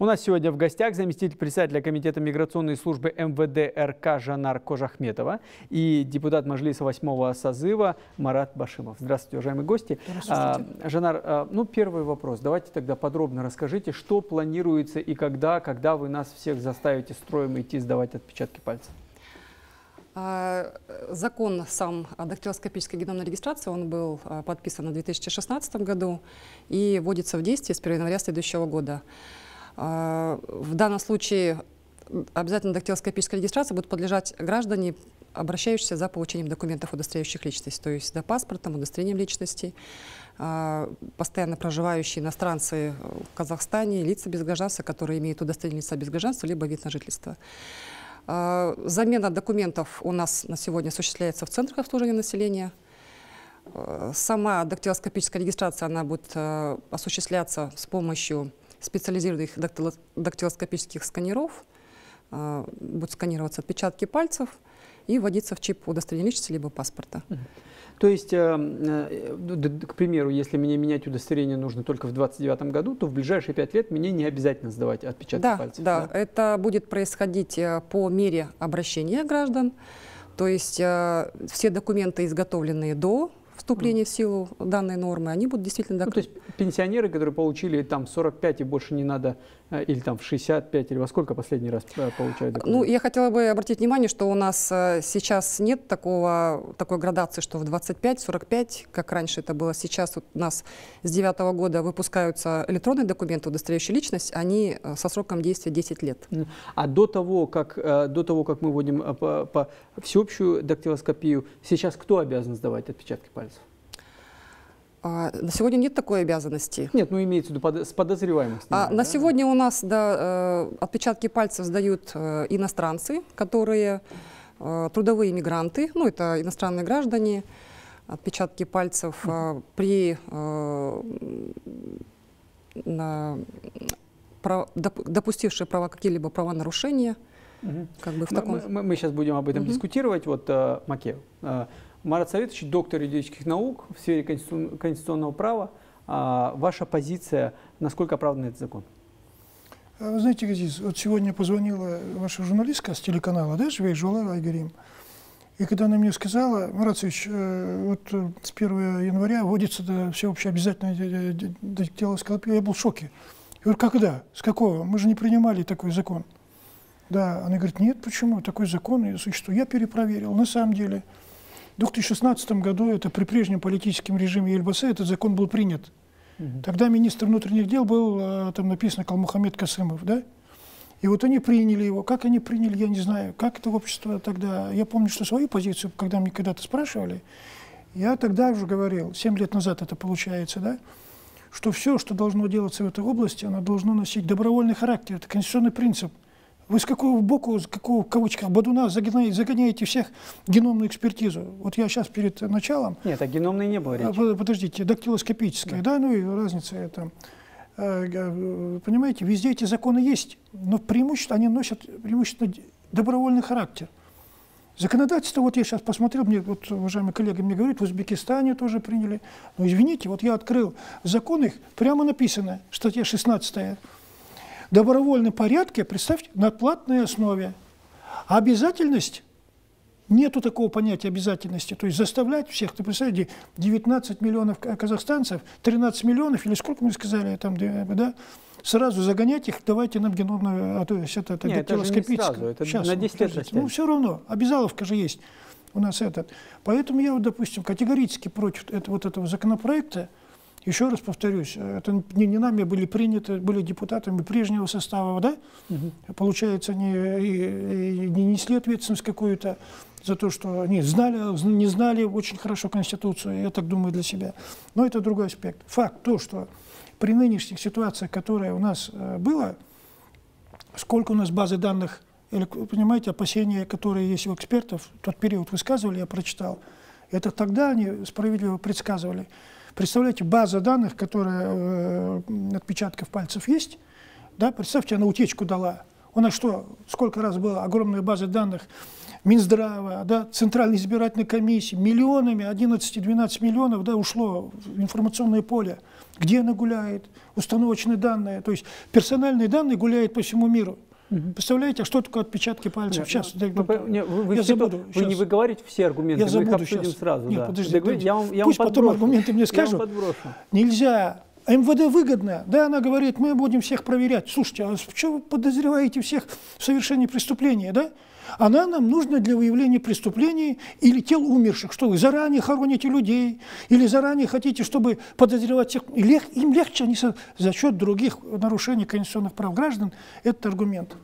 У нас сегодня в гостях заместитель председателя Комитета миграционной службы МВД РК Жанар Кожахметова и депутат Мажлиса 8 созыва Марат Башимов. Здравствуйте, уважаемые гости. Здравствуйте. А, Жанар, а, ну первый вопрос. Давайте тогда подробно расскажите, что планируется и когда, когда вы нас всех заставите строем идти сдавать отпечатки пальцев. А, закон сам о дактилоскопической геномной регистрации, он был а, подписан в 2016 году и вводится в действие с 1 января следующего года. А, в данном случае обязательно дактилоскопической регистрации будут подлежать граждане, обращающиеся за получением документов, удостоверяющих личность, то есть за паспортом, удостоверением личности, а, постоянно проживающие иностранцы в Казахстане, лица без гражданства, которые имеют удостоверение лица без гражданства, либо вид на жительство. А, замена документов у нас на сегодня осуществляется в центрах обслуживания населения. Сама дактилоскопическая регистрация она будет осуществляться с помощью специализированных дактилоскопических сканеров, а, будут сканироваться отпечатки пальцев и вводиться в чип удостоверения личности либо паспорта. То есть, э, э, к примеру, если мне менять удостоверение нужно только в 2029 году, то в ближайшие пять лет мне не обязательно сдавать отпечатки да, пальцев. Да, да, это будет происходить э, по мере обращения граждан. То есть все документы, изготовленные до вступления в силу данной нормы, они будут действительно... Ну, то есть пенсионеры, которые получили там 45 и больше не надо, э, или там в 65, или во сколько последний раз э, получают документы? Ну, я хотела бы обратить внимание, что у нас э, сейчас нет такого, такой градации, что в 25-45, как раньше это было, сейчас вот у нас с 2009 года выпускаются электронные документы, удостоверяющие личность, они со сроком действия 10 лет. А до того, как, до того, как мы вводим по, по всеобщую дактилоскопию, сейчас кто обязан сдавать отпечатки пальцев? А, на сегодня нет такой обязанности. Нет, ну имеется в виду с подозреваемых. А, да? На сегодня у нас да, э, отпечатки пальцев сдают э, иностранцы, которые э, трудовые мигранты, ну это иностранные граждане, отпечатки пальцев mm при на, про, допустившие права какие-либо правонарушения. Угу. Как бы в таком... мы, мы сейчас будем об этом угу. дискутировать. Вот, Маке, Марат Советович, доктор юридических наук в сфере конституционного права. А ваша позиция, насколько оправдан этот закон? А вы знаете, Газиз, вот сегодня позвонила ваша журналистка с телеканала, да, Живей Жула Айгарим. И когда она мне сказала, Марат Ильич, э, вот э, с 1 января вводится да, всеобщее обязательное дактилоскопия, я был в шоке. Я говорю, когда? С какого? Мы же не принимали такой закон. Да, она говорит, нет, почему? Такой закон существует. Я перепроверил. На самом деле, в 2016 году, это при прежнем политическом режиме Ельбасе, этот закон был принят. Угу. Тогда министр внутренних дел был, э, там написано, Калмухамед Касымов, да? И вот они приняли его. Как они приняли, я не знаю. Как это общество тогда... Я помню, что свою позицию, когда мне когда-то спрашивали, я тогда уже говорил, 7 лет назад это получается, да, что все, что должно делаться в этой области, оно должно носить добровольный характер. Это конституционный принцип – вы с какого боку, с какого в кавычках бодуна загоняете, загоняете всех геномную экспертизу? Вот я сейчас перед началом... Нет, а геномной не было речи. Подождите, дактилоскопическая, да, да ну и разница это... Э, понимаете, везде эти законы есть, но преимущество, они носят преимущественно добровольный характер. Законодательство, вот я сейчас посмотрел, мне вот уважаемый коллега мне говорит, в Узбекистане тоже приняли. Но извините, вот я открыл закон их, прямо написано, статья 16 добровольном порядке, представьте, на платной основе. А обязательность, нету такого понятия обязательности, то есть заставлять всех, ты представляете, 19 миллионов казахстанцев, 13 миллионов, или сколько мы сказали, там, да, сразу загонять их, давайте нам геномную, а то есть это, это Нет, это же не сразу, это Сейчас, на 10 лет Ну, все равно, обязаловка же есть у нас этот. Поэтому я, вот, допустим, категорически против этого, вот этого законопроекта, еще раз повторюсь, это не, не нами были приняты, были депутатами прежнего состава, да? Угу. Получается, не, и, и не несли ответственность какую-то за то, что они знали, не знали очень хорошо Конституцию, я так думаю, для себя. Но это другой аспект. Факт то, что при нынешних ситуациях, которые у нас э, было, сколько у нас базы данных, или, понимаете, опасения, которые есть у экспертов, тот период высказывали, я прочитал, это тогда они справедливо предсказывали. Представляете, база данных, которая э, отпечатков пальцев есть, да, представьте, она утечку дала. У нас что, сколько раз было огромная база данных Минздрава, да, Центральной избирательной комиссии, миллионами, 11-12 миллионов да, ушло в информационное поле. Где она гуляет, установочные данные, то есть персональные данные гуляют по всему миру. Угу. Представляете, а что такое отпечатки пальцев? Нет, сейчас, ну, да, вы, вы, я забуду. Вы сейчас. не выговорите все аргументы, я забуду мы их обсудим сейчас. сразу. Нет, да. подожди, да, я вам, я Пусть вам потом аргументы мне скажут. Нельзя МВД выгодно, да, она говорит, мы будем всех проверять. Слушайте, а что вы подозреваете всех в совершении преступления, да? Она нам нужна для выявления преступлений или тел умерших. Что вы заранее хороните людей, или заранее хотите, чтобы подозревать всех. Им легче они за счет других нарушений конституционных прав граждан. Это аргумент.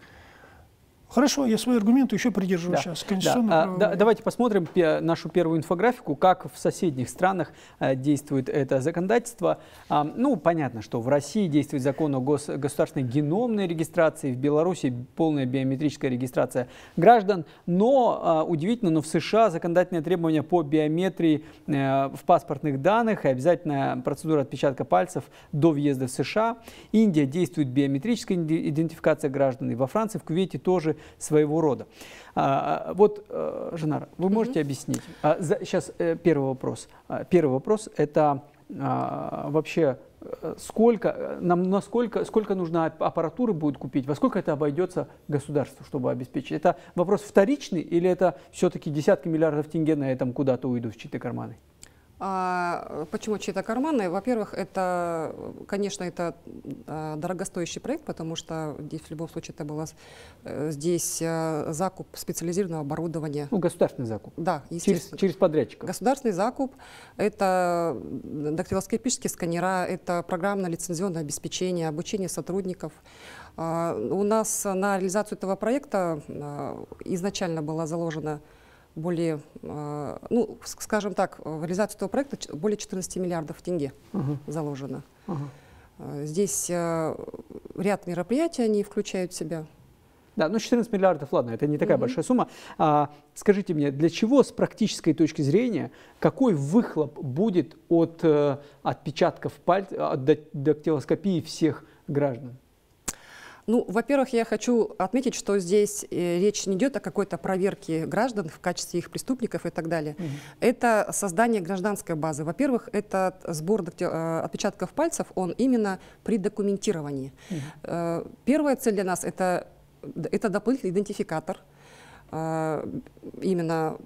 Хорошо, я свои аргументы еще придерживаю да. сейчас. Да. Да, давайте посмотрим нашу первую инфографику, как в соседних странах а, действует это законодательство. А, ну, понятно, что в России действует закон о гос государственной геномной регистрации, в Беларуси полная биометрическая регистрация граждан, но а, удивительно, но в США законодательные требования по биометрии э, в паспортных данных и обязательная процедура отпечатка пальцев до въезда в США. Индия действует биометрическая идентификация граждан, и во Франции, в Кувейте тоже своего рода. А, а вот, э, Жанар, вы можете mm объяснить? А, за, сейчас э, первый вопрос. А, первый вопрос – это а, вообще э, сколько, нам насколько, сколько нужно аппаратуры будет купить, во сколько это обойдется государству, чтобы обеспечить? Это вопрос вторичный или это все-таки десятки миллиардов тенге на этом куда-то уйдут в чьи-то карманы? А почему чьи-то карманы? Во-первых, это, конечно, это а, дорогостоящий проект, потому что здесь в любом случае это было э, здесь а, закуп специализированного оборудования. Ну, государственный закуп. Да, естественно. Через, через подрядчика. Государственный закуп, это дактилоскопические сканера, это программно-лицензионное обеспечение, обучение сотрудников. А, у нас на реализацию этого проекта изначально была заложена более, э, ну, скажем так, в реализацию этого проекта более 14 миллиардов тенге uh-huh. заложено. Uh-huh. Здесь э, ряд мероприятий они включают в себя. Да, ну 14 миллиардов, ладно, это не такая угу. большая сумма. А, скажите мне, для чего с практической точки зрения, какой выхлоп будет от э, отпечатков пальцев, от дактилоскопии всех граждан? Ну, во-первых, я хочу отметить, что здесь э, речь не идет о какой-то проверке граждан в качестве их преступников и так далее. Угу. Это создание гражданской базы. Во-первых, этот сбор э, отпечатков пальцев, он именно при документировании. Угу. Первая цель для нас это, это дополнительный идентификатор – именно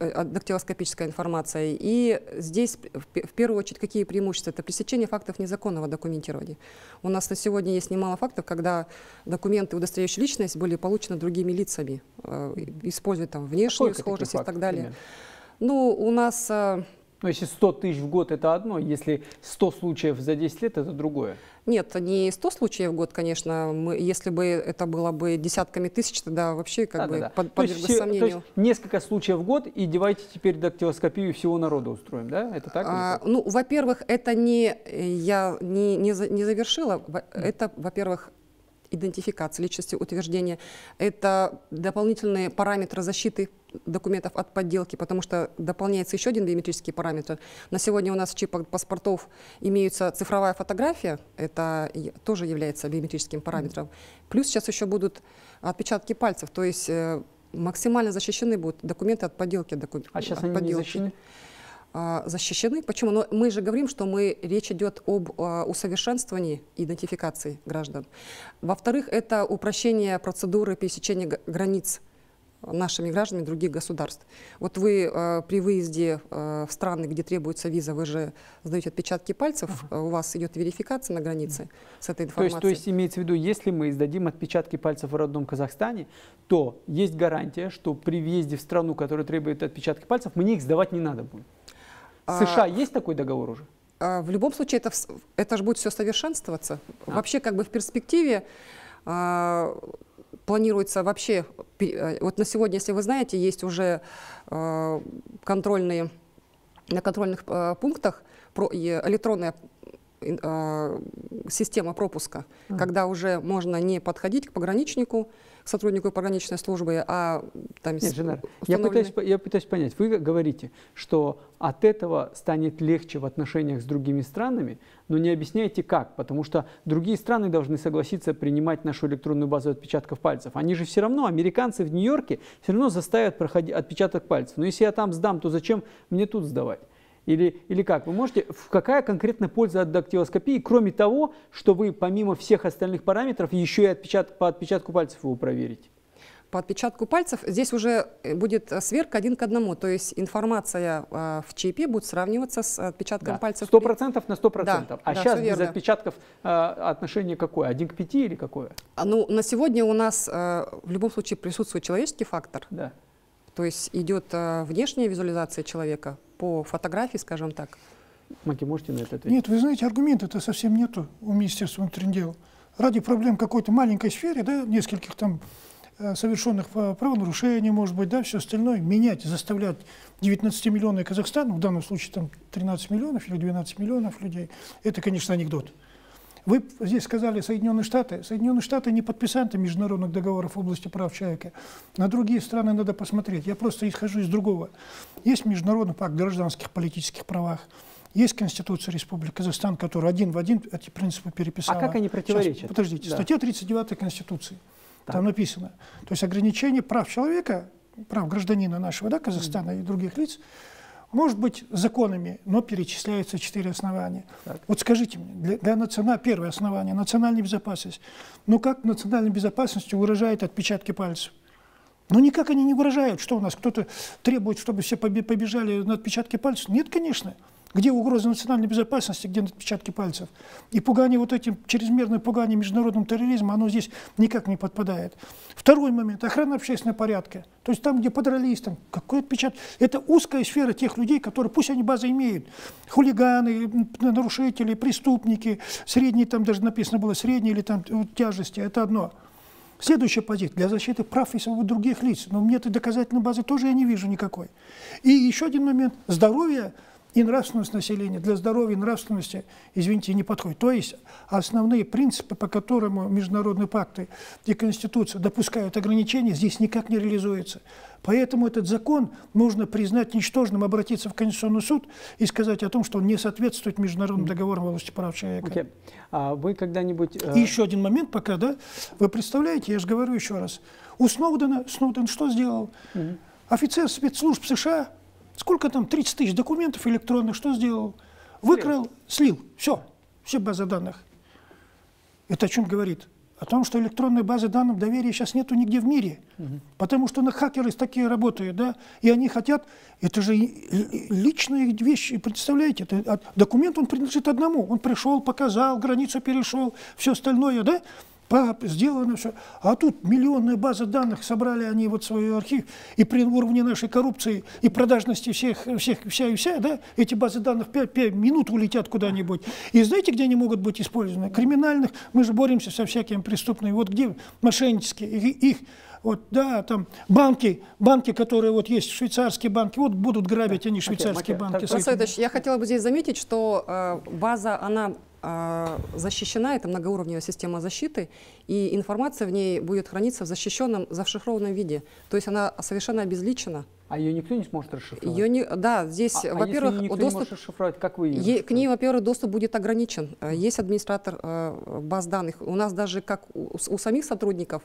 э, дактилоскопическая информация. И здесь в первую очередь какие преимущества? Это пресечение фактов незаконного документирования. У нас на сегодня есть немало фактов, когда документы, удостоверяющие личность, были получены другими лицами, э, используя там внешнюю Сколько схожесть и так далее. Примерно? Ну, у нас э, но если 100 тысяч в год это одно, если 100 случаев за 10 лет это другое. Нет, не 100 случаев в год, конечно. Мы, если бы это было бы десятками тысяч, тогда вообще как да, бы да, да. под, подверглось то есть, сомнению. То есть несколько случаев в год и давайте теперь дактилоскопию всего народа устроим, да? Это так? А, ну, во-первых, это не я не, не, не завершила. Это, во-первых, идентификация личности, утверждения. Это дополнительные параметры защиты документов от подделки, потому что дополняется еще один биометрический параметр. На сегодня у нас в чипах паспортов имеются цифровая фотография, это тоже является биометрическим параметром. Плюс сейчас еще будут отпечатки пальцев, то есть э, максимально защищены будут документы от подделки. Доку... А сейчас от они подделки. не защищены? А, защищены. Почему? Но мы же говорим, что мы, речь идет об а, усовершенствовании идентификации граждан. Во-вторых, это упрощение процедуры пересечения границ нашими гражданами других государств. Вот вы э, при выезде э, в страны, где требуется виза, вы же сдаете отпечатки пальцев, uh -huh. у вас идет верификация на границе uh -huh. с этой информацией. То есть, то есть имеется в виду, если мы издадим отпечатки пальцев в родном Казахстане, то есть гарантия, что при въезде в страну, которая требует отпечатки пальцев, мне их сдавать не надо будет. США а, есть такой договор уже? А, в любом случае, это, это же будет все совершенствоваться. А. Вообще, как бы в перспективе а, планируется вообще, э, вот на сегодня, если вы знаете, есть уже а, контрольные, на контрольных а, пунктах про, электронная система пропуска, mm. когда уже можно не подходить к пограничнику, к сотруднику пограничной службы, а там Нет, установленный... я, пытаюсь, я пытаюсь понять, вы говорите, что от этого станет легче в отношениях с другими странами, но не объясняете как, потому что другие страны должны согласиться принимать нашу электронную базу отпечатков пальцев. Они же все равно, американцы в Нью-Йорке, все равно заставят проходить отпечаток пальцев. Но если я там сдам, то зачем мне тут сдавать? Или, или как? Вы можете, какая конкретная польза от дактилоскопии, кроме того, что вы помимо всех остальных параметров еще и отпечаток, по отпечатку пальцев его проверите? По отпечатку пальцев здесь уже э, будет сверка один к одному, то есть информация э, в чипе будет сравниваться с отпечатком да. пальцев. Сто процентов на сто процентов. Да, а да, сейчас без верно. отпечатков э, отношение какое? Один к пяти или какое? А, ну, на сегодня у нас э, в любом случае присутствует человеческий фактор. Да. То есть идет э, внешняя визуализация человека по фотографии, скажем так. Маки, можете на это ответить? Нет, вы знаете, аргумента-то совсем нету у Министерства внутренних дел. Ради проблем какой-то маленькой сфере, да, нескольких там э, совершенных правонарушений, может быть, да, все остальное, менять, заставлять 19-миллионный Казахстан, в данном случае там 13 миллионов или 12 миллионов людей, это, конечно, анекдот. Вы здесь сказали Соединенные Штаты. Соединенные Штаты не подписанты международных договоров в области прав человека. На другие страны надо посмотреть. Я просто исхожу из другого. Есть Международный пакт гражданских политических правах. Есть Конституция Республики Казахстан, которая один в один эти принципы переписала. А как они противоречат? Сейчас, подождите, да. статья 39 Конституции. Так. Там написано. То есть ограничение прав человека, прав гражданина нашего, да, Казахстана mm. и других лиц, может быть, законами, но перечисляются четыре основания. Так. Вот скажите мне, для, для национа... первое основание – национальная безопасность. Ну как национальной безопасности выражает отпечатки пальцев? Ну никак они не выражают. Что у нас, кто-то требует, чтобы все побежали на отпечатки пальцев? Нет, конечно. Где угроза национальной безопасности, где отпечатки пальцев? И пугание вот этим, чрезмерное пугание международным терроризмом, оно здесь никак не подпадает. Второй момент – охрана общественного порядка. То есть там, где подрались, там какой отпечаток. Это узкая сфера тех людей, которые, пусть они базы имеют, хулиганы, нарушители, преступники, средние, там даже написано было, средние или там тяжести, это одно. Следующая позиция для защиты прав и свобод других лиц. Но мне этой доказательной базы тоже я не вижу никакой. И еще один момент – здоровье и нравственность населения для здоровья и нравственности, извините, не подходит. То есть основные принципы, по которым международные пакты и Конституция допускают ограничения, здесь никак не реализуются. Поэтому этот закон нужно признать ничтожным, обратиться в Конституционный суд и сказать о том, что он не соответствует международным договорам в области прав человека. Okay. А вы когда-нибудь... Э... И еще один момент пока, да? Вы представляете, я же говорю еще раз, у Сноудена, Сноуден что сделал? Mm -hmm. Офицер спецслужб США Сколько там? 30 тысяч документов электронных. Что сделал? Выкрал, слил. Все. Все базы данных. Это о чем говорит? О том, что электронной базы данных доверия сейчас нету нигде в мире. Угу. Потому что на хакеры такие работают, да, и они хотят, это же личные вещи, представляете, это, документ он принадлежит одному, он пришел, показал, границу перешел, все остальное, да, пап, сделано все. А тут миллионная база данных, собрали они вот свой архив, и при уровне нашей коррупции и продажности всех, всех вся и вся, да, эти базы данных 5, 5 минут улетят куда-нибудь. И знаете, где они могут быть использованы? Криминальных, мы же боремся со всякими преступными, вот где мошеннические, их, вот, да, там банки, банки, которые вот есть, швейцарские банки, вот будут грабить они швейцарские okay, банки. Так, я хотела бы здесь заметить, что э, база, она защищена, это многоуровневая система защиты, и информация в ней будет храниться в защищенном, зашифрованном виде. То есть она совершенно обезличена. А ее никто не сможет расшифровать? Ее не, да, здесь, а, во-первых, а доступ, не расшифровать, как вы ее е, К ней, во-первых, доступ будет ограничен. Э, есть администратор э, баз данных. У нас даже как у, у самих сотрудников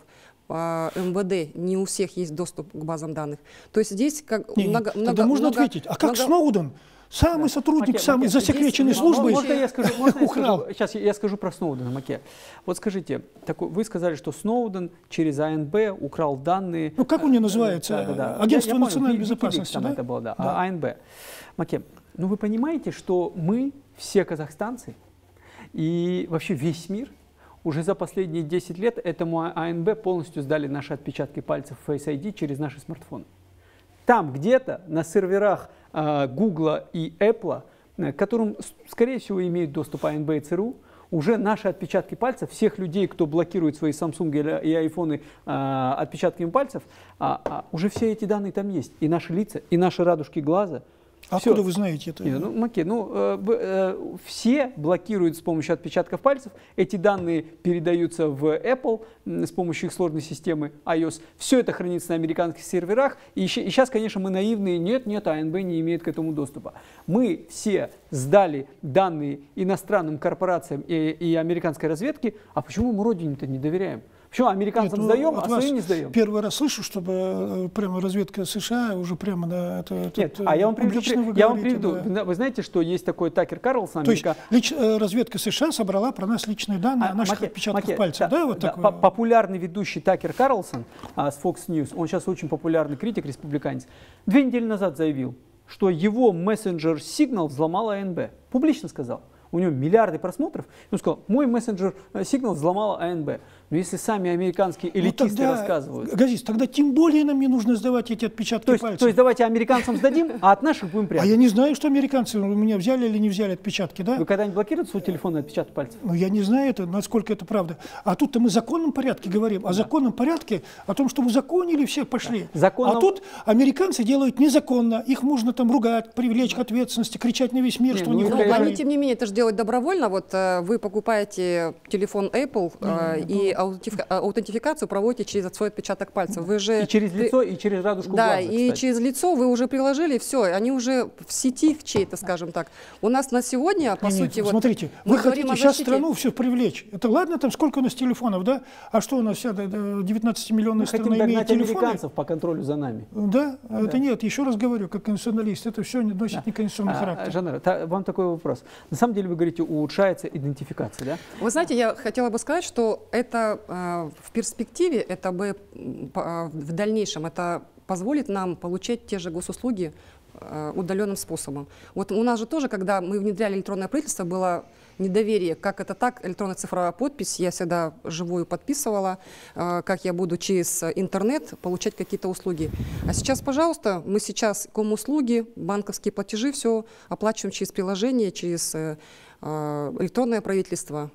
э, МВД не у всех есть доступ к базам данных. То есть здесь как не, много, много, тогда можно много, ответить. А как много, Сноуден? Самый да. сотрудник, Маке, самый Маке, засекреченной здесь, службы можно я скажу, можно я скажу, сейчас я скажу про Сноудена, Маке. Вот скажите, такой, вы сказали, что Сноуден через АНБ украл данные. Ну как он не называется? Да, да, да. Агентство я, я национальной понял, безопасности, там да? это было, да. да. А АНБ. Маке, ну вы понимаете, что мы, все казахстанцы, и вообще весь мир, уже за последние 10 лет этому АНБ полностью сдали наши отпечатки пальцев Face ID через наши смартфоны. Там где-то на серверах Google и Apple, э, к которым, скорее всего, имеют доступ АНБ и ЦРУ, уже наши отпечатки пальцев, всех людей, кто блокирует свои Samsung и айфоны отпечатками пальцев, а, а, уже все эти данные там есть. И наши лица, и наши радужки глаза. Откуда Все. вы знаете это? Нет, ну, Маки, ну, э, э, все блокируют с помощью отпечатков пальцев. Эти данные передаются в Apple с помощью их сложной системы iOS. Все это хранится на американских серверах. И, и сейчас, конечно, мы наивные. Нет, нет, АНБ не имеет к этому доступа. Мы все сдали данные иностранным корпорациям и, и американской разведке. А почему мы родине-то не доверяем? Почему американцам Нет, ну, сдаем, а своим не сдаем? Первый раз слышу, чтобы э, прямо разведка США уже прямо на это. Нет, а я вам приведу. Вы я вам приведу. Да. Вы знаете, что есть такой Такер Карлсон? То есть лич, э, разведка США собрала про нас личные данные а, о наших Маке, отпечатках Маке, пальцев, да? да, вот да, такое. Популярный ведущий Такер Карлсон а, с Fox News, он сейчас очень популярный критик, республиканец, две недели назад заявил, что его мессенджер Signal взломала АНБ. Публично сказал. У него миллиарды просмотров. Он сказал, мой мессенджер Signal взломала АНБ. Но если сами американские ну, элитисты ну, тогда, рассказывают... Газис, тогда тем более нам не нужно сдавать эти отпечатки то есть, пальцев. То есть давайте американцам сдадим, а от наших будем прятать. А я не знаю, что американцы у меня взяли или не взяли отпечатки, да? Вы когда-нибудь блокируете свой телефон и отпечаток пальцев? Ну я не знаю это, насколько это правда. А тут-то мы в законном порядке говорим. О да. законном порядке, о том, что узаконили, все пошли. Да. Законном... А тут американцы делают незаконно. Их можно там ругать, привлечь к ответственности, кричать на весь мир, не, что ну, они ну, Они, тем не менее, это же делают добровольно. Вот э, вы покупаете телефон Apple э, и аутентификацию аутентификацию проводите через свой отпечаток пальцев. Вы же и через лицо, и через радужку Да, глаза, и через лицо вы уже приложили, все, они уже в сети в чьей-то, скажем так. У нас на сегодня, по нет, сути, нет, вот... Смотрите, вы хотите сейчас страну все привлечь. Это ладно, там сколько у нас телефонов, да? А что у нас вся 19-миллионная страна имеет телефоны? американцев по контролю за нами. Да? да, это нет, еще раз говорю, как конституционалист, это все носит да. неконституционный а, характер. Жанна, та, вам такой вопрос. На самом деле вы говорите, улучшается идентификация, да? Вы знаете, я хотела бы сказать, что это э, в перспективе это бы а, в дальнейшем это позволит нам получать те же госуслуги а, удаленным способом. Вот у нас же тоже, когда мы внедряли электронное правительство, было недоверие, как это так, электронная цифровая подпись, я всегда живую подписывала, как я буду через интернет получать какие-то услуги. А сейчас, пожалуйста, мы сейчас ком-услуги, банковские платежи, все оплачиваем через приложение, через э, электронное правительство.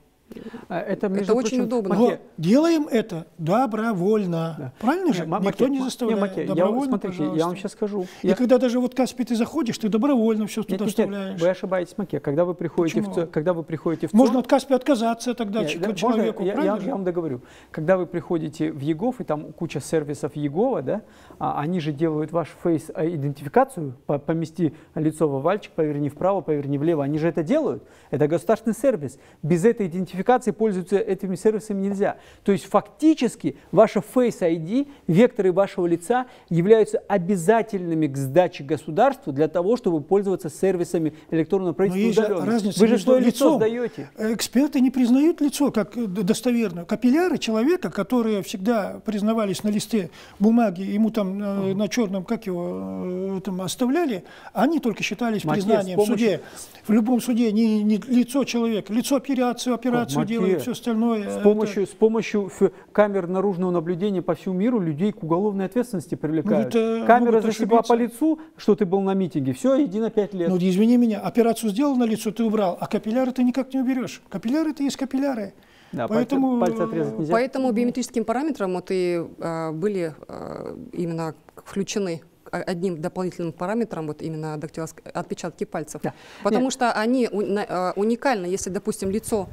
А это, это очень прочим, удобно. Но делаем это добровольно. Да. Правильно же? Маке, Никто не заставляет. Не, Маке, добровольно, я, смотрите, пожалуйста. я вам сейчас скажу. И я... когда даже вот Каспий ты заходишь, ты добровольно все туда нет, вставляешь. Нет, вы ошибаетесь, Маке. Когда вы приходите Почему? в когда вы приходите в Можно от Каспия отказаться тогда нет, человеку, можно, я, я, я вам договорю. Когда вы приходите в ЕГОВ, и там куча сервисов ЕГОВа, да, а, они же делают ваш фейс-идентификацию, помести лицо в овальчик, поверни вправо, поверни влево. Они же это делают. Это государственный сервис. Без этой идентификации идентификации пользоваться этими сервисами нельзя. То есть фактически ваша Face ID, векторы вашего лица являются обязательными к сдаче государству для того, чтобы пользоваться сервисами электронного правительства удаленно. Вы же что лицо сдаете? Эксперты не признают лицо как достоверное. Капилляры человека, которые всегда признавались на листе бумаги, ему там uh-huh. на черном, как его э, там оставляли, они только считались Матье, признанием в суде. В любом суде не, не лицо человека, лицо операцию, операцию Маке. делают, все остальное. С помощью, это... с помощью камер наружного наблюдения по всему миру людей к уголовной ответственности привлекают. Ну, Камера засекла по лицу, что ты был на митинге, все, иди на 5 лет. Ну, извини меня, операцию сделал на лицо, ты убрал, а капилляры ты никак не уберешь. Капилляры это есть капилляры. Да, поэтому, пальцы, пальцы отрезать нельзя. Поэтому биометрическим параметрам вот и э, были э, именно включены одним дополнительным параметром вот именно отпечатки пальцев. Да. Потому Нет. что они а, уникальны, если, допустим, лицо,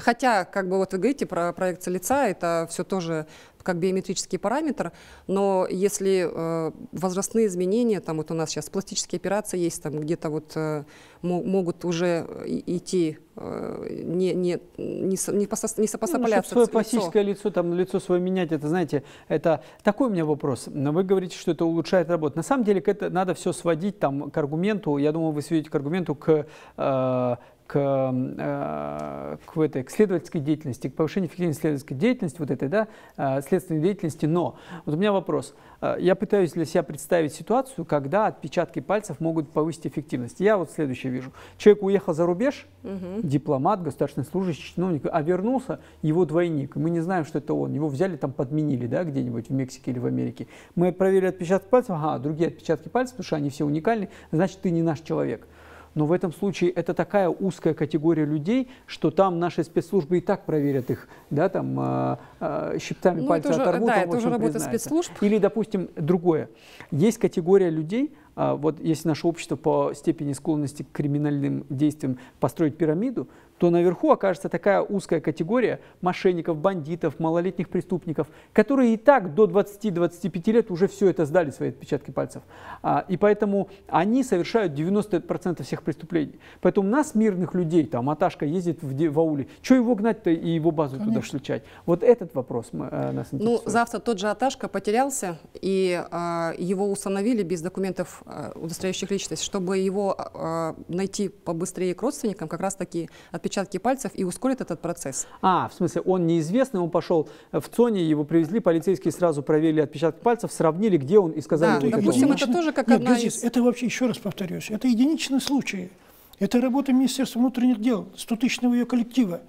хотя, как бы вот вы говорите про проекцию лица, это все тоже как биометрический параметр, но если э, возрастные изменения, там вот у нас сейчас пластические операции есть, там где-то вот э, могут уже идти э, не, не, не, со, не, посо, не сопоставляться ну, свое пластическое лицо, там лицо свое менять, это, знаете, это такой у меня вопрос. Но вы говорите, что это улучшает работу. На самом деле, это надо все сводить там, к аргументу, я думаю, вы сведете к аргументу, к э, к, э, к, этой, к следовательской деятельности, к повышению эффективности следовательской деятельности, вот этой, да, э, следственной деятельности. Но вот у меня вопрос. Э, я пытаюсь для себя представить ситуацию, когда отпечатки пальцев могут повысить эффективность. Я вот следующее вижу. Человек уехал за рубеж, угу. дипломат, государственный служащий, чиновник, а вернулся его двойник. Мы не знаем, что это он. Его взяли, там подменили, да, где-нибудь в Мексике или в Америке. Мы проверили отпечатки пальцев, ага, другие отпечатки пальцев, потому что они все уникальны, значит, ты не наш человек. Но в этом случае это такая узкая категория людей, что там наши спецслужбы и так проверят их, да, там э, э, щипцами ну, пальца уже, оторвут, да, это уже работа спецслужб. Или, допустим, другое. Есть категория людей, а, вот если наше общество по степени склонности к криминальным действиям построить пирамиду, то наверху окажется такая узкая категория мошенников, бандитов, малолетних преступников, которые и так до 20-25 лет уже все это сдали, свои отпечатки пальцев. А, и поэтому они совершают 90% всех преступлений. Поэтому у нас, мирных людей, там Аташка ездит в, в ауле, что его гнать-то и его базу Конечно. туда включать? Вот этот вопрос мы, э, нас ну, интересует. Ну, завтра тот же Аташка потерялся, и э, его установили без документов, э, удостоверяющих личность, чтобы его э, найти побыстрее к родственникам, как раз таки отпечатки пальцев и ускорит этот процесс. А, в смысле, он неизвестный, он пошел в ЦОНе, его привезли, полицейские сразу проверили отпечатки пальцев, сравнили, где он и сказали... Да, допустим, это тоже как Нет, одна газет, из... Это вообще, еще раз повторюсь, это единичный случай. Это работа Министерства внутренних дел, 100-тысячного ее коллектива.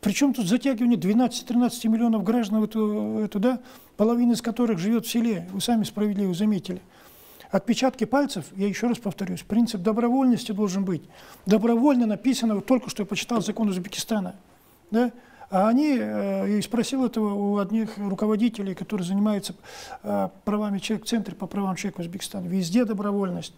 Причем тут затягивание 12-13 миллионов граждан в эту, эту, да, половина из которых живет в селе, вы сами справедливо заметили. Отпечатки пальцев, я еще раз повторюсь, принцип добровольности должен быть. Добровольно написано, вот только что я почитал закон Узбекистана. Да? А они, э, я спросил этого у одних руководителей, которые занимаются э, правами человека, в Центре по правам человека Узбекистана, везде добровольность.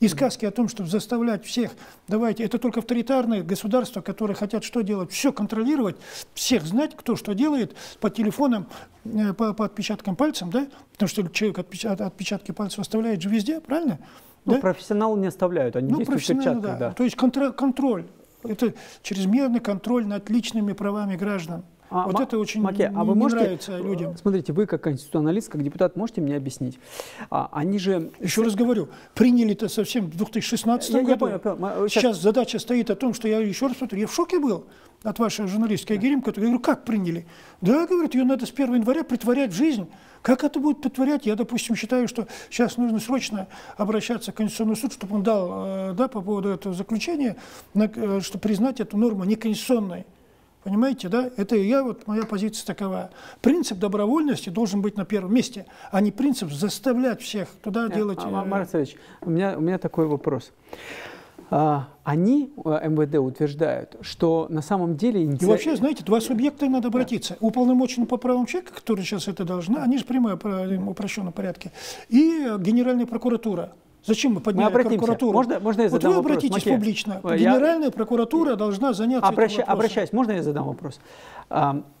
И сказки о том, чтобы заставлять всех, давайте, это только авторитарные государства, которые хотят что делать, все контролировать, всех знать, кто что делает, по телефонам, э, по, по отпечаткам пальцем, да, потому что человек отпечат, отпечатки пальцев оставляет же везде, правильно? Ну, да? профессионалы не оставляют, они ну, действуют в перчатках, да. да. То есть контроль, контроль, это чрезмерный контроль над личными правами граждан. А, вот это очень Маке, а вы не можете, нравится людям. Смотрите, вы как конституционалист, как депутат, можете мне объяснить? А, они же... Еще раз говорю, приняли это совсем в 2016 я, году. Я понял, понял. Сейчас... Сейчас задача стоит о том, что я еще раз повторю, я в шоке был от вашей журналистки Агирим, которая, говорю, как приняли? Да, говорит, ее надо с 1 января притворять в жизнь. Как это будет притворять? Я, допустим, считаю, что сейчас нужно срочно обращаться к Конституционному суду, чтобы он дал, э, да, по поводу этого заключения, э, чтобы признать эту норму неконституционной. Понимаете, да? Это я, вот моя позиция такова. Принцип добровольности должен быть на первом месте, а не принцип заставлять всех туда Нет, делать... А, э... Марат у меня, у меня такой вопрос. А, они, э, МВД, утверждают, что на самом деле... Иници... И вообще, знаете, два субъекта надо обратиться. Да. Уполномоченный по правам человека, который сейчас это должна, они же прямые в упрощенном порядке, и Генеральная прокуратура. Зачем мы подняли мы прокуратуру? Можно, можно я задам вот вы обратитесь вопрос? публично. Я... Генеральная прокуратура должна заняться Обращ... этим вопросом. Обращаюсь, можно я задам вопрос?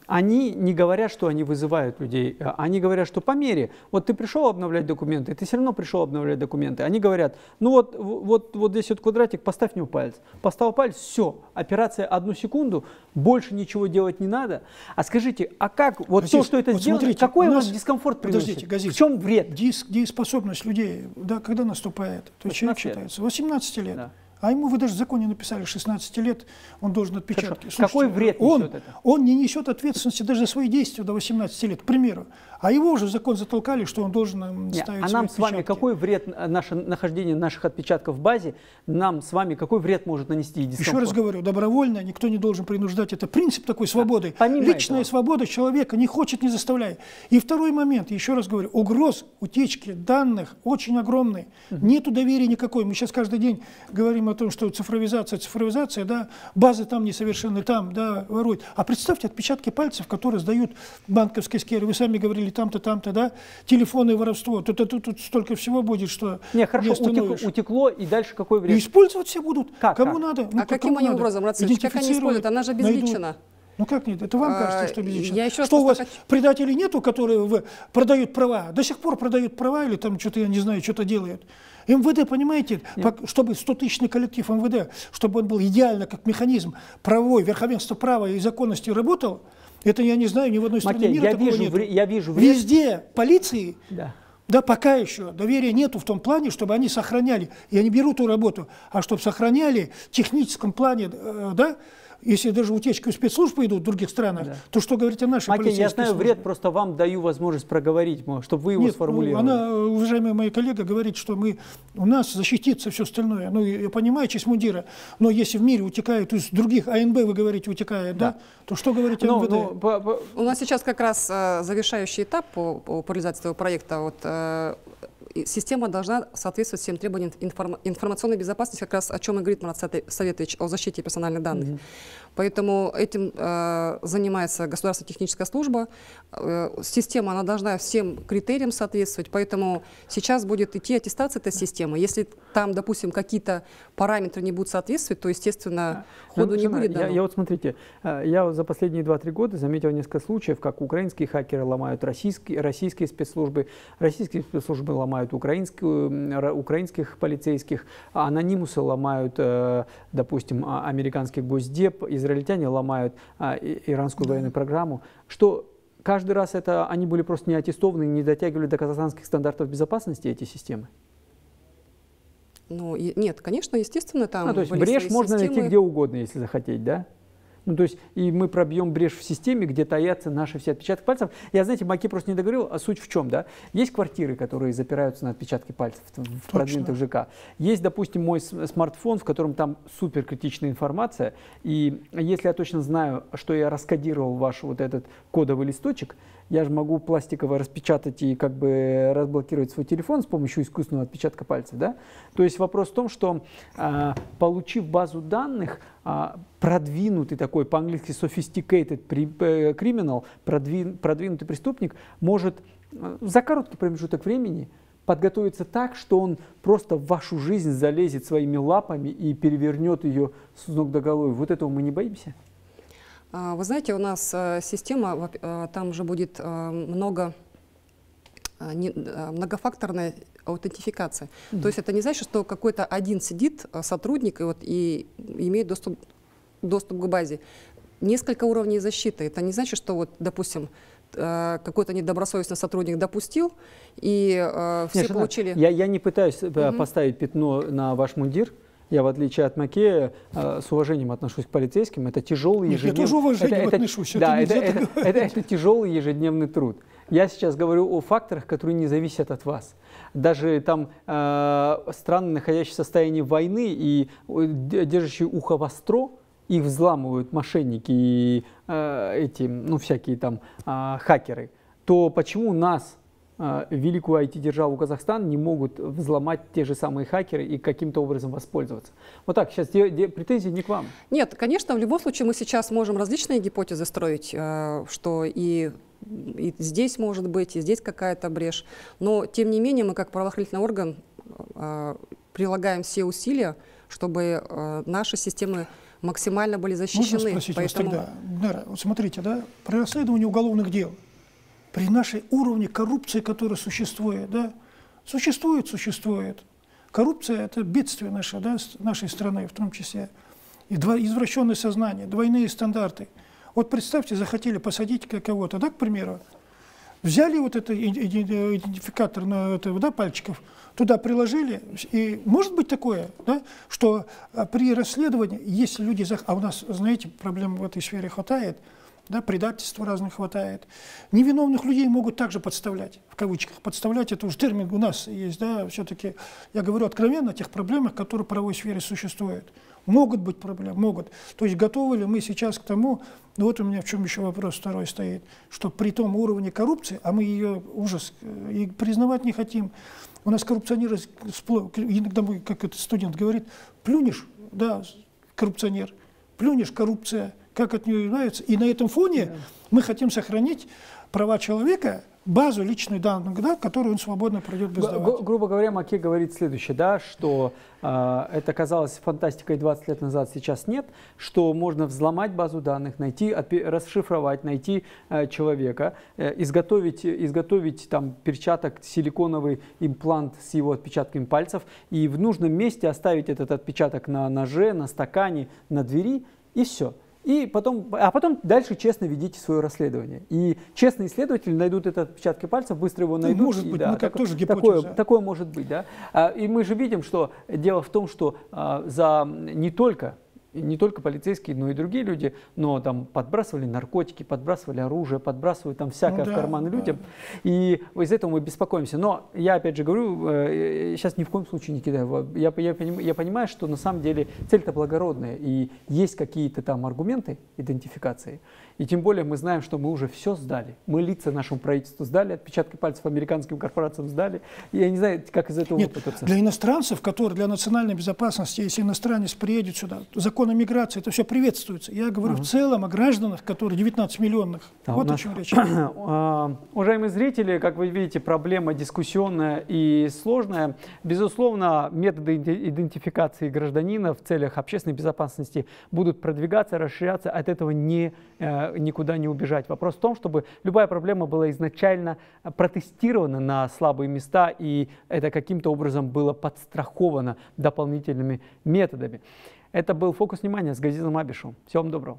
Они не говорят, что они вызывают людей, а они говорят, что по мере, вот ты пришел обновлять документы, ты все равно пришел обновлять документы. Они говорят, ну вот, вот, вот здесь вот квадратик, поставь в него палец. Поставил палец, все, операция одну секунду, больше ничего делать не надо. А скажите, а как, вот Газис, то, что это вот сделано, смотрите, какой у нас дискомфорт приносит? Подождите, Газис, в чем вред? Диск, дееспособность людей, да, когда наступает? То есть человек лет. считается, 18 лет. Да. А ему вы даже в законе написали 16 лет, он должен отпечатки. Слушайте, Какой вред он, это? Он не несет ответственности даже за свои действия до 18 лет, к примеру. А его уже в закон затолкали, что он должен Нет, ставить А нам с вами какой вред, наше нахождение наших отпечатков в базе, нам с вами какой вред может нанести дискомфорт? Еще раз говорю, добровольно, никто не должен принуждать. Это принцип такой свободы. А, Личная этого. свобода человека, не хочет, не заставляй. И второй момент, еще раз говорю, угроз утечки данных очень огромный. Угу. Нету доверия никакой. Мы сейчас каждый день говорим о том, что цифровизация, цифровизация, да, базы там несовершенны, там, да, воруют. А представьте отпечатки пальцев, которые сдают банковские скеры. Вы сами говорили, или там-то, там-то, да, телефоны воровство, тут, тут, тут столько всего будет, что не хорошо, утекло, утекло, и дальше какое время? И использовать все будут, как, кому как? надо. Ну, а каким они надо? образом, Рацевич, как они используют? Она же обезличена. Найдут. Ну как нет? Это вам а, кажется, что безлично. Я еще что у вас хочу... предателей нету, которые в, продают права? До сих пор продают права или там что-то, я не знаю, что-то делают. МВД, понимаете, по, чтобы 100-тысячный коллектив МВД, чтобы он был идеально как механизм правовой, верховенство права и законности работал, это я не знаю ни в одной стране мира я такого вижу, нет. Я вижу вред. Везде полиции, да. да, пока еще доверия нету в том плане, чтобы они сохраняли. Я не беру ту работу, а чтобы сохраняли в техническом плане, э, да, если даже утечки у спецслужб идут в других странах, да. то что говорить о нашей Макей, я знаю службе? вред, просто вам даю возможность проговорить, чтобы вы его Нет, ну, сформулировали. Ну, она, уважаемая моя коллега, говорит, что мы, у нас защитится все остальное. Ну, я понимаю, честь мундира, но если в мире утекают из других, АНБ, вы говорите, утекает, да, да то что говорить о МВД? Но, по, по... У нас сейчас как раз э, завершающий этап по, по реализации этого проекта. Вот, э, система должна соответствовать всем требованиям информ, информационной безопасности, как раз о чем и говорит Марат Советович, о защите персональных данных. Mm-hmm. Поэтому этим э, занимается государственная техническая служба. Э, система, она должна всем критериям соответствовать, поэтому сейчас будет идти аттестация этой системы. Если там, допустим, какие-то параметры не будут соответствовать, то, естественно, ходу Жена, не будет. Я, я вот смотрите, э, я за последние 2-3 года заметил несколько случаев, как украинские хакеры ломают российские, российские спецслужбы, российские спецслужбы ломают украинскую, украинских полицейских, а анонимусы ломают, э, допустим, а, американских госдеп, израильтяне ломают а, иранскую да. военную программу, что каждый раз это они были просто не аттестованы, не дотягивали до казахстанских стандартов безопасности эти системы? Ну, и, нет, конечно, естественно, там. А, то есть брешь можно системы... найти где угодно, если захотеть, да? Ну, то есть, и мы пробьем брешь в системе, где таятся наши все отпечатки пальцев. Я, знаете, Маки просто не договорил, а суть в чем, да? Есть квартиры, которые запираются на отпечатки пальцев в Точно. продвинутых ЖК. Есть, допустим, мой смартфон, в котором там супер критичная информация. И если я точно знаю, что я раскодировал ваш вот этот кодовый листочек, я же могу пластиково распечатать и как бы разблокировать свой телефон с помощью искусственного отпечатка пальцев, да? То есть вопрос в том, что а, получив базу данных, а, продвинутый такой, по-английски sophisticated э, criminal, продвин, продвинутый преступник может э, за короткий промежуток времени подготовиться так, что он просто в вашу жизнь залезет своими лапами и перевернет ее с ног до головы. Вот этого мы не боимся? А, вы знаете, у нас э, система, там же будет много многофакторная аутентификация. Mm-hmm. То есть это не значит, что какой-то один сидит сотрудник и, вот, и имеет доступ, доступ к базе. Несколько уровней защиты. Это не значит, что вот, допустим, какой-то недобросовестный сотрудник допустил, и э, все Нет, получили... Я, я не пытаюсь угу. поставить пятно на ваш мундир, я, в отличие от Макея, э, с уважением отношусь к полицейским. Это тяжелый ежедневный... Я тоже уважением это, отношусь. Да, это, это, это, это, это тяжелый ежедневный труд. Я сейчас говорю о факторах, которые не зависят от вас. Даже там э, страны, находящиеся в состоянии войны и держащие ухо востро, их взламывают мошенники и э, эти, ну, всякие там э, хакеры, то почему нас Э, великую IT-державу Казахстан не могут взломать те же самые хакеры и каким-то образом воспользоваться. Вот так, сейчас де, де, претензии не к вам. Нет, конечно, в любом случае мы сейчас можем различные гипотезы строить, э, что и и здесь может быть, и здесь какая-то брешь. Но, тем не менее, мы как правоохранительный орган э, прилагаем все усилия, чтобы наши системы максимально были защищены. Можно спросить Поэтому... вас тогда, Дара, вот смотрите, да, при расследовании уголовных дел – при нашей уровне коррупции, которая существует, да, существует, существует. Коррупция – это бедствие наше, да, нашей страны в том числе. И извращенное сознание, двойные стандарты. Вот представьте, захотели посадить кого-то, да, к примеру, взяли вот этот идентификатор на это, да, пальчиков, туда приложили, и может быть такое, да, что а, при расследовании, если люди, а у нас, знаете, проблем в этой сфере хватает – да, предательства разных хватает. Невиновных людей могут также подставлять, в кавычках. Подставлять, это уже термин у нас есть, да, все-таки, я говорю откровенно о тех проблемах, которые в правовой сфере существуют. Могут быть проблемы, могут. То есть готовы ли мы сейчас к тому, ну вот у меня в чем еще вопрос второй стоит, что при том уровне коррупции, а мы ее ужас э, и признавать не хотим, у нас коррупционеры, иногда мы, как этот студент говорит, плюнешь, да, коррупционер, плюнешь, коррупция, как от нее являются. И на этом фоне мы хотим сохранить права человека, базу личных данных, да, которую он свободно пройдет без Гру- Грубо говоря, Маке говорит следующее, да, что э, это казалось фантастикой 20 лет назад, сейчас нет, что можно взломать базу данных, найти, расшифровать, найти э, человека, э, изготовить, изготовить там перчаток, силиконовый имплант с его отпечатками пальцев и в нужном месте оставить этот отпечаток на ноже, на стакане, на двери и все. И потом, а потом дальше честно ведите свое расследование. И честные исследователи найдут этот отпечатки пальцев, быстро его ну, найдут. Может быть, и, да, мы как такое, тоже гипотеза. Такое, такое может быть, да. А, и мы же видим, что дело в том, что а, за не только не только полицейские, но и другие люди, но там подбрасывали наркотики, подбрасывали оружие, подбрасывают там всякое ну, да, в карманы да. людям. И из этого мы беспокоимся. Но я опять же говорю, сейчас ни в коем случае не кидаю. Я, я, я понимаю, что на самом деле цель-то благородная, и есть какие-то там аргументы идентификации. И тем более мы знаем, что мы уже все сдали. Мы лица нашему правительству сдали, отпечатки пальцев американским корпорациям сдали. Я не знаю, как из этого Нет, выпутаться. Для иностранцев, которые для национальной безопасности, если иностранец приедет сюда, закон о миграции, это все приветствуется. Я говорю ага. в целом о гражданах, которые 19 миллионных. А вот о чем речь. А, уважаемые зрители, как вы видите, проблема дискуссионная и сложная. Безусловно, методы идентификации гражданина в целях общественной безопасности будут продвигаться, расширяться. От этого не э, никуда не убежать. Вопрос в том, чтобы любая проблема была изначально протестирована на слабые места, и это каким-то образом было подстраховано дополнительными методами. Это был «Фокус внимания» с Газизом Абишем. Всего вам доброго.